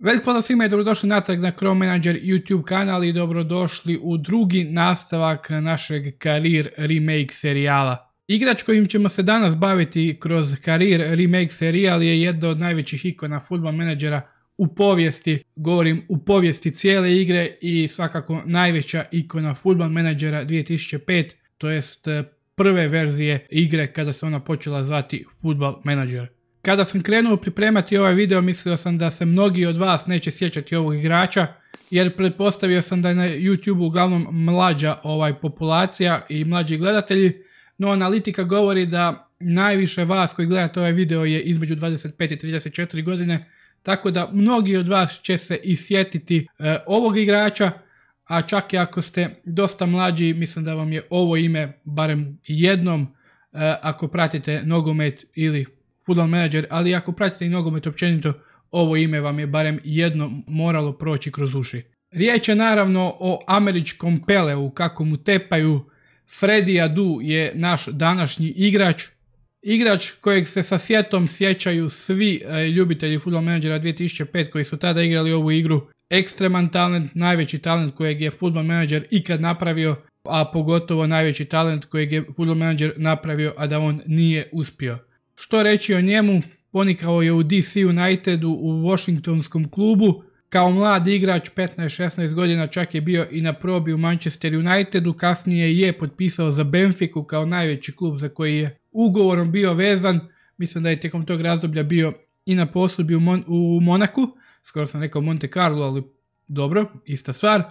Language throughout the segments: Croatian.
Veliko pozdrav svima i dobrodošli natrag na Chrome Manager YouTube kanal i dobrodošli u drugi nastavak našeg karir remake serijala. Igrač kojim ćemo se danas baviti kroz karir remake serijal je jedna od najvećih ikona futbol menadžera u povijesti, govorim u povijesti cijele igre i svakako najveća ikona futbol menadžera 2005, to jest eh, prve verzije igre kada se ona počela zvati Football Manager. Kada sam krenuo pripremati ovaj video mislio sam da se mnogi od vas neće sjećati ovog igrača jer pretpostavio sam da je na YouTube uglavnom mlađa ovaj populacija i mlađi gledatelji, no analitika govori da najviše vas koji gledate ovaj video je između 25 i 34 godine, tako da mnogi od vas će se isjetiti e, ovog igrača, a čak i ako ste dosta mlađi, mislim da vam je ovo ime barem jednom e, ako pratite nogomet ili football manager, ali ako pratite i nogomet općenito, ovo ime vam je barem jedno moralo proći kroz uši. Riječ je naravno o američkom Peleu, kako mu tepaju. Freddy Adu je naš današnji igrač. Igrač kojeg se sa sjetom sjećaju svi e, ljubitelji Football Managera 2005 koji su tada igrali ovu igru. Ekstreman talent, najveći talent kojeg je Football Manager ikad napravio, a pogotovo najveći talent kojeg je Football Manager napravio, a da on nije uspio. Što reći o njemu, ponikao je u DC Unitedu u Washingtonskom klubu, kao mlad igrač 15-16 godina čak je bio i na probi u Manchester Unitedu, kasnije je potpisao za Benfiku kao najveći klub za koji je ugovorom bio vezan, mislim da je tijekom tog razdoblja bio i na posudbi u, u Monaku, skoro sam rekao Monte Carlo, ali dobro, ista stvar,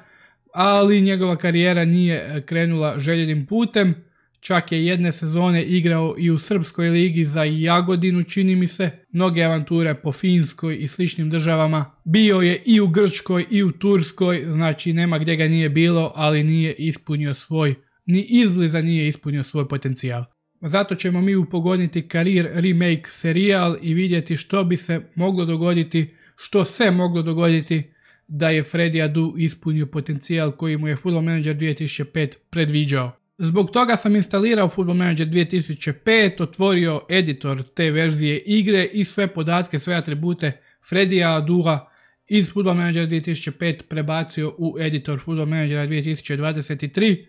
ali njegova karijera nije krenula željenim putem, Čak je jedne sezone igrao i u Srpskoj ligi za Jagodinu, čini mi se, mnoge avanture po Finskoj i sličnim državama. Bio je i u Grčkoj i u Turskoj, znači nema gdje ga nije bilo, ali nije ispunio svoj, ni izbliza nije ispunio svoj potencijal. Zato ćemo mi upogoditi karir remake serijal i vidjeti što bi se moglo dogoditi, što se moglo dogoditi da je Freddy Adu ispunio potencijal koji mu je Football Manager 2005 predviđao. Zbog toga sam instalirao Football Manager 2005, otvorio editor te verzije igre i sve podatke, sve atribute Fredija Adura iz Football Manager 2005 prebacio u editor Football Manager 2023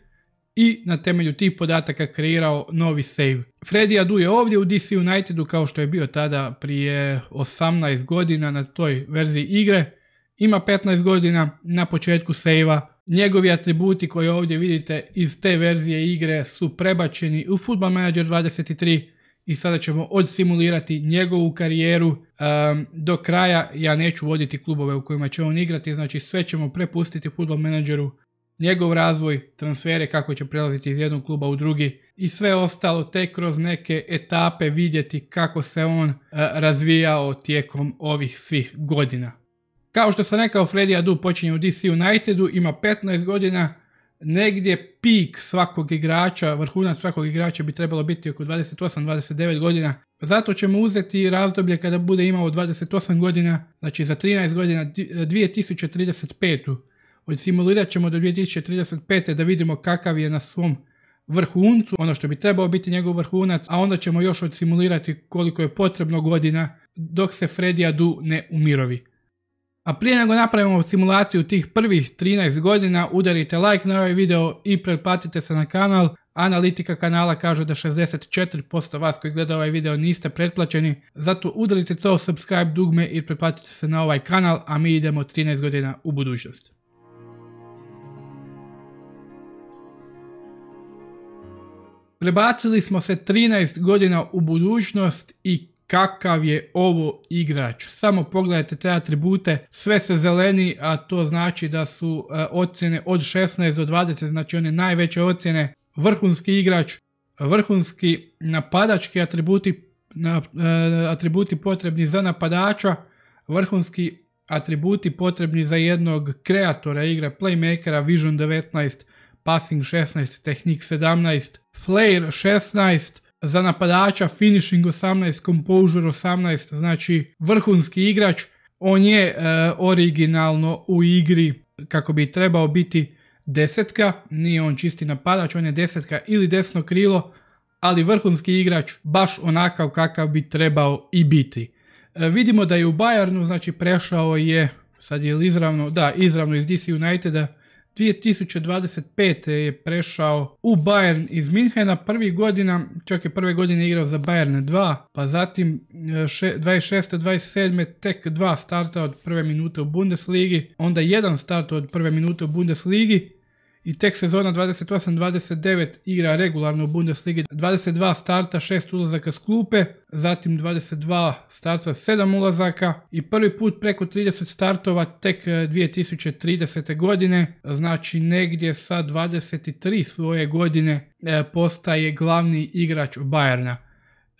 i na temelju tih podataka kreirao novi save. Freddy Adu je ovdje u DC Unitedu kao što je bio tada prije 18 godina na toj verziji igre. Ima 15 godina na početku sejva Njegovi atributi koje ovdje vidite iz te verzije igre su prebačeni u Football Manager 23 i sada ćemo odsimulirati njegovu karijeru do kraja. Ja neću voditi klubove u kojima će on igrati, znači sve ćemo prepustiti Football Manageru, njegov razvoj, transfere, kako će prelaziti iz jednog kluba u drugi i sve ostalo te kroz neke etape vidjeti kako se on razvijao tijekom ovih svih godina. Kao što sam rekao, Freddy Adu počinje u DC Unitedu, ima 15 godina, negdje pik svakog igrača, vrhunac svakog igrača bi trebalo biti oko 28-29 godina. Zato ćemo uzeti razdoblje kada bude imao 28 godina, znači za 13 godina 2035. Odsimulirat ćemo do 2035. da vidimo kakav je na svom vrhuncu, ono što bi trebao biti njegov vrhunac, a onda ćemo još odsimulirati koliko je potrebno godina dok se Freddy Adu ne umirovi. A prije nego napravimo simulaciju tih prvih 13 godina, udarite like na ovaj video i pretplatite se na kanal. Analitika kanala kaže da 64% vas koji gleda ovaj video niste pretplaćeni, zato udarite to subscribe dugme i pretplatite se na ovaj kanal, a mi idemo 13 godina u budućnost. Prebacili smo se 13 godina u budućnost i kakav je ovo igrač. Samo pogledajte te atribute, sve se zeleni, a to znači da su e, ocjene od 16 do 20, znači one najveće ocjene. Vrhunski igrač, vrhunski napadački atributi, e, atributi potrebni za napadača, vrhunski atributi potrebni za jednog kreatora igre, playmakera, vision 19, passing 16, tehnik 17, flare 16, za napadača finishing 18, composure 18, znači vrhunski igrač. On je e, originalno u igri kako bi trebao biti desetka, nije on čisti napadač, on je desetka ili desno krilo, ali vrhunski igrač baš onakav kakav bi trebao i biti. E, vidimo da je u Bayernu, znači prešao je sad je izravno, da, izravno iz DC Uniteda, 2025. je prešao u Bayern iz Minhena, prvi godina, čak je prve godine igrao za Bayern 2, pa zatim 26. 27. tek dva starta od prve minute u Bundesligi, onda jedan start od prve minute u Bundesligi, i tek sezona 28-29 igra regularno u Bundesligi 22 starta, 6 ulazaka s klupe, zatim 22 starta, 7 ulazaka i prvi put preko 30 startova tek 2030. E, godine, znači negdje sa 23 svoje godine e, postaje glavni igrač Bayerna.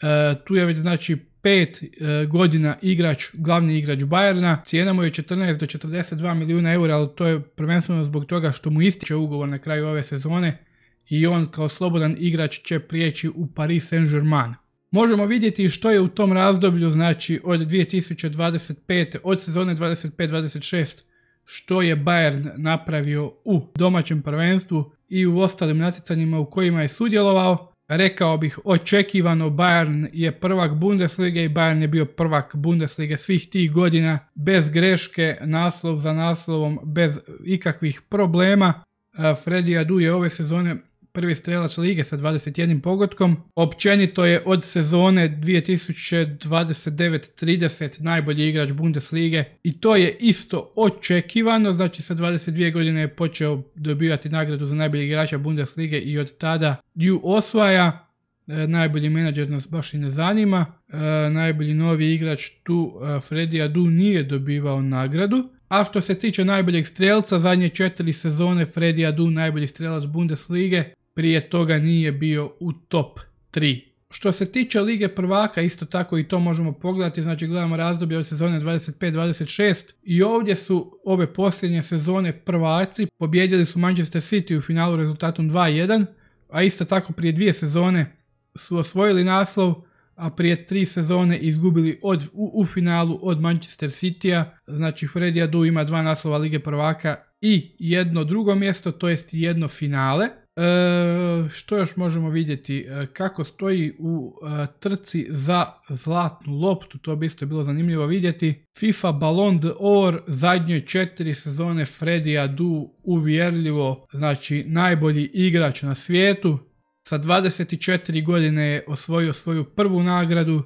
E, tu je već znači pet e, godina igrač, glavni igrač Bayerna, cijena mu je 14 do 42 milijuna eura, ali to je prvenstveno zbog toga što mu ističe ugovor na kraju ove sezone i on kao slobodan igrač će prijeći u Paris Saint-Germain. Možemo vidjeti što je u tom razdoblju, znači od 2025. od sezone 25-26, što je Bayern napravio u domaćem prvenstvu i u ostalim natjecanjima u kojima je sudjelovao rekao bih očekivano Bayern je prvak Bundeslige i Bayern je bio prvak Bundeslige svih tih godina bez greške, naslov za naslovom, bez ikakvih problema. Freddy Adu je ove sezone prvi strelač lige sa 21 pogotkom. Općenito je od sezone 2029-30 najbolji igrač Bundeslige i to je isto očekivano, znači sa 22 godine je počeo dobivati nagradu za najbolji igrača Bundeslige i od tada ju osvaja. E, najbolji menadžer nas baš i ne zanima. E, najbolji novi igrač tu e, Freddy Adu nije dobivao nagradu. A što se tiče najboljeg strelca, zadnje četiri sezone Freddy Adu najbolji strelac Bundeslige, prije toga nije bio u top 3. Što se tiče Lige prvaka, isto tako i to možemo pogledati, znači gledamo razdoblje od sezone 25-26 i ovdje su ove posljednje sezone prvaci, pobjedili su Manchester City u finalu rezultatom 2-1, a isto tako prije dvije sezone su osvojili naslov, a prije tri sezone izgubili od, u, finalu od Manchester City-a, znači Freddy Adu ima dva naslova Lige prvaka i jedno drugo mjesto, to jest jedno finale. E, što još možemo vidjeti? E, kako stoji u e, trci za zlatnu loptu, to bi isto bilo zanimljivo vidjeti. FIFA Ballon d'Or, zadnje četiri sezone Freddy Adu uvjerljivo, znači najbolji igrač na svijetu. Sa 24 godine je osvojio svoju prvu nagradu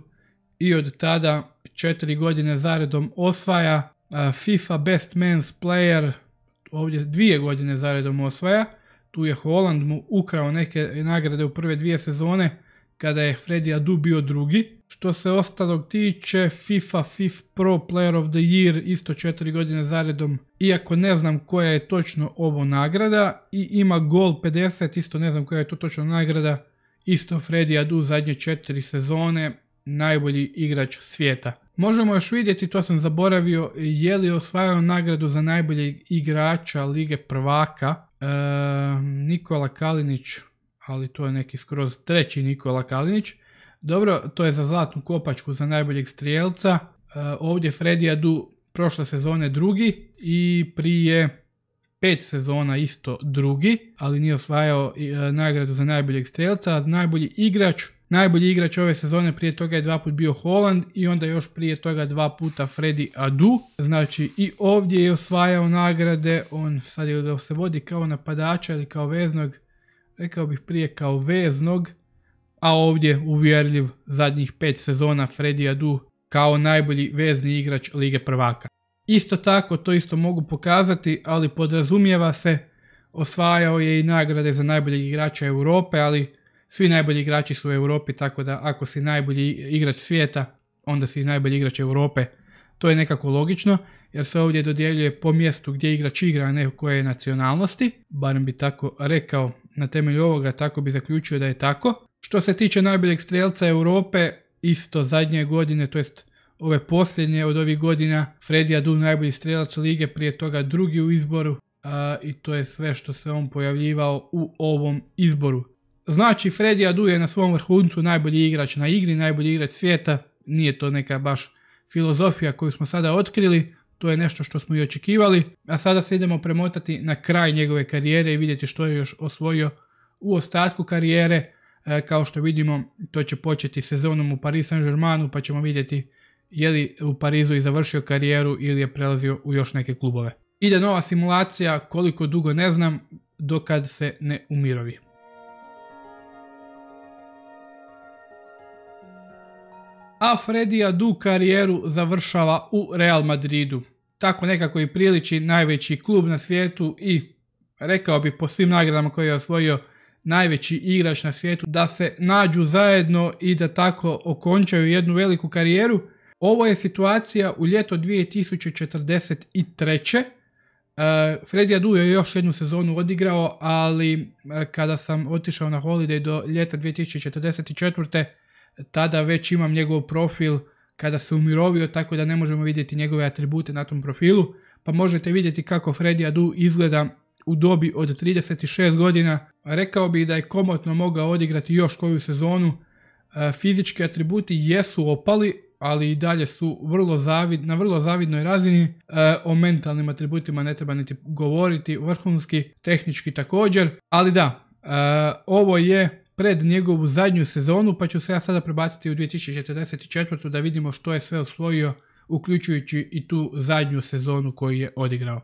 i od tada četiri godine zaredom osvaja. FIFA Best Men's Player ovdje dvije godine zaredom osvaja tu je Holland mu ukrao neke nagrade u prve dvije sezone kada je Freddy Adu bio drugi. Što se ostalog tiče FIFA FIFA Pro Player of the Year isto četiri godine zaredom, iako ne znam koja je točno ovo nagrada i ima gol 50, isto ne znam koja je to točno nagrada, isto Freddy Adu zadnje četiri sezone, najbolji igrač svijeta. Možemo još vidjeti, to sam zaboravio, je li osvajao nagradu za najboljeg igrača Lige prvaka. E, Nikola Kalinić, ali to je neki skroz treći Nikola Kalinić. Dobro, to je za zlatnu kopačku za najboljeg strijelca. E, ovdje Freddy Adu prošle sezone drugi i prije pet sezona isto drugi, ali nije osvajao e, nagradu za najboljeg strijelca. Najbolji igrač Najbolji igrač ove sezone prije toga je dva put bio Holland i onda još prije toga dva puta Freddy Adu. Znači i ovdje je osvajao nagrade, on sad je se vodi kao napadača ili kao veznog, rekao bih prije kao veznog, a ovdje uvjerljiv zadnjih pet sezona Freddy Adu kao najbolji vezni igrač Lige prvaka. Isto tako, to isto mogu pokazati, ali podrazumijeva se, osvajao je i nagrade za najboljeg igrača Europe, ali svi najbolji igrači su u Europi, tako da ako si najbolji igrač svijeta, onda si najbolji igrač Europe. To je nekako logično, jer se ovdje dodjeljuje po mjestu gdje igrač igra, a ne koje nacionalnosti. Barem bi tako rekao na temelju ovoga, tako bi zaključio da je tako. Što se tiče najboljeg strelca Europe, isto zadnje godine, to jest ove posljednje od ovih godina, Freddy Adu najbolji strelac lige, prije toga drugi u izboru i to je sve što se on pojavljivao u ovom izboru. Znači, Freddy Adu je na svom vrhuncu najbolji igrač na igri, najbolji igrač svijeta. Nije to neka baš filozofija koju smo sada otkrili, to je nešto što smo i očekivali. A sada se idemo premotati na kraj njegove karijere i vidjeti što je još osvojio u ostatku karijere. E, kao što vidimo, to će početi sezonom u Paris Saint-Germainu, pa ćemo vidjeti je li u Parizu i završio karijeru ili je prelazio u još neke klubove. Ide nova simulacija, koliko dugo ne znam, dokad se ne umirovi. A Freddy Adu karijeru završava u Real Madridu. Tako nekako i priliči najveći klub na svijetu i rekao bi po svim nagradama koje je osvojio najveći igrač na svijetu da se nađu zajedno i da tako okončaju jednu veliku karijeru. Ovo je situacija u ljeto 2043. Uh, Freddy Adu je još jednu sezonu odigrao, ali e, kada sam otišao na holiday do ljeta 2044. tada već imam njegov profil kada se umirovio, tako da ne možemo vidjeti njegove atribute na tom profilu, pa možete vidjeti kako Freddy Adu izgleda u dobi od 36 godina. Rekao bih da je komotno mogao odigrati još koju sezonu. E, fizički atributi jesu opali, ali i dalje su vrlo zavid, na vrlo zavidnoj razini. E, o mentalnim atributima ne treba niti govoriti, vrhunski, tehnički također. Ali da, e, ovo je pred njegovu zadnju sezonu, pa ću se ja sada prebaciti u 2044. da vidimo što je sve osvojio, uključujući i tu zadnju sezonu koju je odigrao.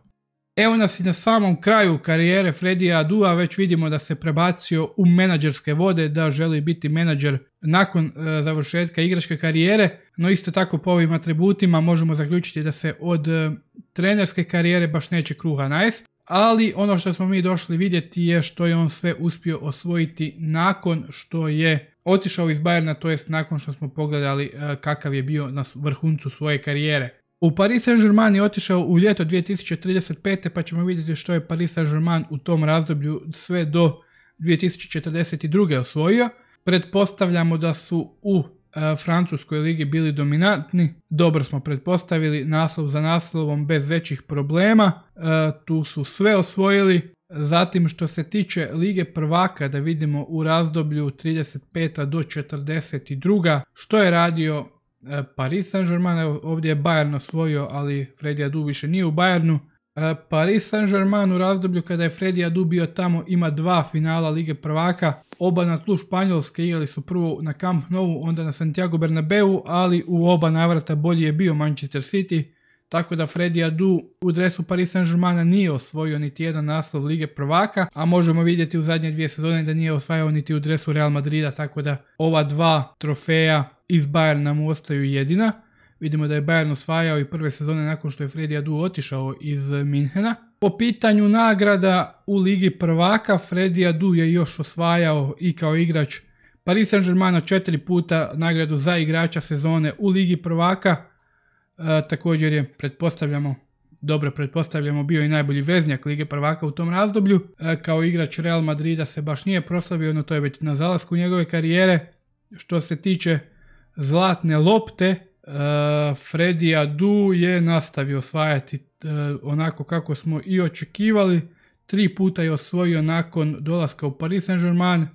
Evo nas i na samom kraju karijere Fredija Adua, već vidimo da se prebacio u menadžerske vode, da želi biti menadžer nakon e, završetka igračke karijere, no isto tako po ovim atributima možemo zaključiti da se od e, trenerske karijere baš neće kruha najest, ali ono što smo mi došli vidjeti je što je on sve uspio osvojiti nakon što je otišao iz Bayerna, to jest nakon što smo pogledali e, kakav je bio na vrhuncu svoje karijere. U Paris Saint-Germain je otišao u ljeto 2035. pa ćemo vidjeti što je Paris Saint-Germain u tom razdoblju sve do 2042. osvojio. Pretpostavljamo da su u Francuskoj ligi bili dominantni. Dobro smo pretpostavili naslov za naslovom bez većih problema. E, tu su sve osvojili. Zatim što se tiče Lige prvaka da vidimo u razdoblju 35. do 42. što je radio E, Paris Saint-Germain, ovdje je Bayern osvojio, ali Freddy Adu više nije u Bayernu. E, Paris Saint-Germain u razdoblju kada je Freddy Adu bio tamo ima dva finala Lige prvaka, oba na tlu Španjolske igrali su prvo na Camp Nou, onda na Santiago Bernabeu, ali u oba navrata bolji je bio Manchester City, tako da Freddy Adu u dresu Paris Saint-Germaina nije osvojio niti jedan naslov Lige prvaka, a možemo vidjeti u zadnje dvije sezone da nije osvajao niti u dresu Real Madrida, tako da ova dva trofeja iz Bayerna mu ostaju jedina. Vidimo da je Bayern osvajao i prve sezone nakon što je Freddy Adu otišao iz Minhena. Po pitanju nagrada u Ligi prvaka, Freddy Adu je još osvajao i kao igrač Paris Saint-Germaina četiri puta nagradu za igrača sezone u Ligi prvaka. E, također je, pretpostavljamo, dobro pretpostavljamo, bio i najbolji veznjak Lige prvaka u tom razdoblju. E, kao igrač Real Madrida se baš nije proslavio, no to je već na zalasku njegove karijere. Što se tiče zlatne lopte, Freddy Adu je nastavio osvajati e, onako kako smo i očekivali. Tri puta je osvojio nakon dolaska u Paris Saint-Germain,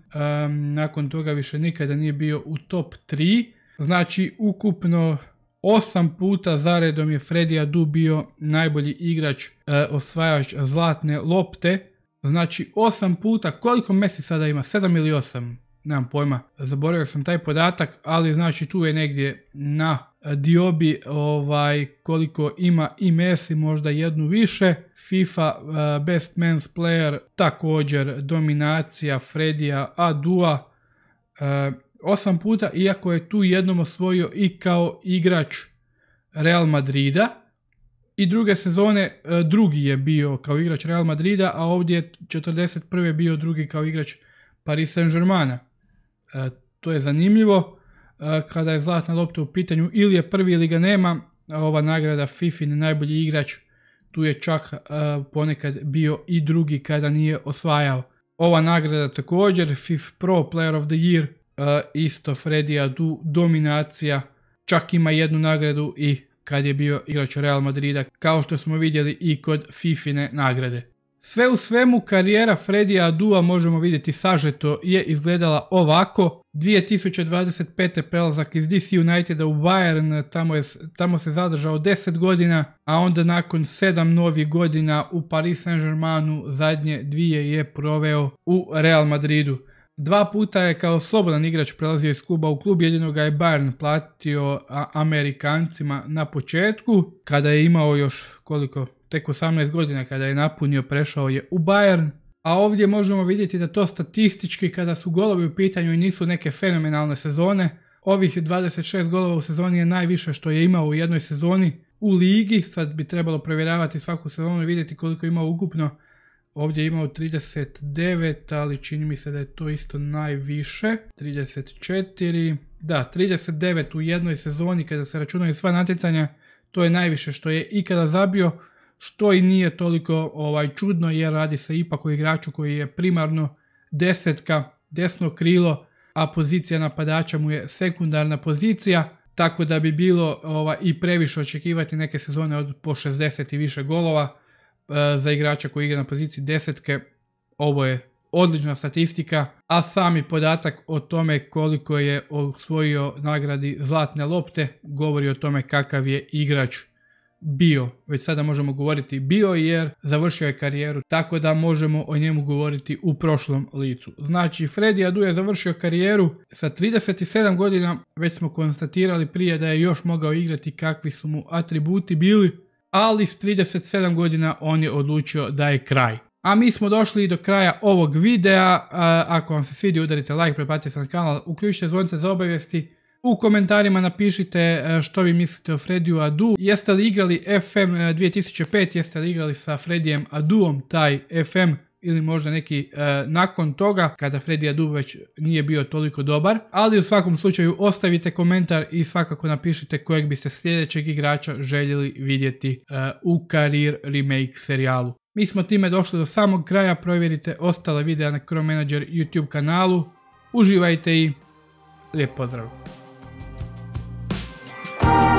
nakon toga više nikada nije bio u top 3. Znači ukupno osam puta zaredom je Freddy Adu bio najbolji igrač, e, osvajač zlatne lopte. Znači osam puta, koliko Messi sada ima? 7 ili 8? nemam pojma, zaboravio sam taj podatak, ali znači tu je negdje na diobi ovaj, koliko ima i Messi, možda jednu više. FIFA uh, Best Men's Player, također dominacija Fredija Adua, uh, osam puta, iako je tu jednom osvojio i kao igrač Real Madrida. I druge sezone uh, drugi je bio kao igrač Real Madrida, a ovdje je 41. bio drugi kao igrač Paris Saint-Germaina. To je zanimljivo kada je zlatna lopta u pitanju ili je prvi ili ga nema. Ova nagrada FIFIN najbolji igrač tu je čak e, ponekad bio i drugi kada nije osvajao. Ova nagrada također FIF Pro Player of the Year isto Freddy Adu dominacija čak ima jednu nagradu i kad je bio igrač Real Madrida kao što smo vidjeli i kod Fifine nagrade. Sve u svemu karijera Fredija Adua možemo vidjeti sažeto je izgledala ovako. 2025. prelazak iz DC Uniteda u Bayern, tamo, je, tamo se zadržao 10 godina, a onda nakon 7 novih godina u Paris Saint-Germainu zadnje dvije je proveo u Real Madridu. Dva puta je kao slobodan igrač prelazio iz kluba u klub, jedino ga je Bayern platio Amerikancima na početku, kada je imao još koliko, tek 18 godina kada je napunio, prešao je u Bayern. A ovdje možemo vidjeti da to statistički kada su golovi u pitanju i nisu neke fenomenalne sezone, ovih 26 golova u sezoni je najviše što je imao u jednoj sezoni u ligi, sad bi trebalo provjeravati svaku sezonu i vidjeti koliko ima ukupno. Ovdje je imao 39, ali čini mi se da je to isto najviše. 34, da, 39 u jednoj sezoni kada se računaju sva natjecanja, to je najviše što je ikada zabio, što i nije toliko ovaj čudno jer radi se ipak o igraču koji je primarno desetka, desno krilo, a pozicija napadača mu je sekundarna pozicija tako da bi bilo ova, i previše očekivati neke sezone od po 60 i više golova e, za igrača koji igra na poziciji desetke. Ovo je odlična statistika, a sami podatak o tome koliko je osvojio nagradi zlatne lopte govori o tome kakav je igrač bio, već sada možemo govoriti bio jer završio je karijeru, tako da možemo o njemu govoriti u prošlom licu. Znači, Freddy Adu je završio karijeru sa 37 godina, već smo konstatirali prije da je još mogao igrati kakvi su mu atributi bili, ali s 37 godina on je odlučio da je kraj. A mi smo došli do kraja ovog videa, ako vam se svidi udarite like, prepatite se na kanal, uključite zvonce za obavijesti, u komentarima napišite e, što vi mislite o Frediju Adu. Jeste li igrali FM 2005, e, jeste li igrali sa Fredijem Aduom taj FM ili možda neki e, nakon toga kada Freddy Adu već nije bio toliko dobar. Ali u svakom slučaju ostavite komentar i svakako napišite kojeg biste sljedećeg igrača željeli vidjeti u karir remake serijalu. Mi smo time došli do samog kraja, provjerite ostale videa na Chrome Manager YouTube kanalu. Uživajte i lijep pozdrav! Thank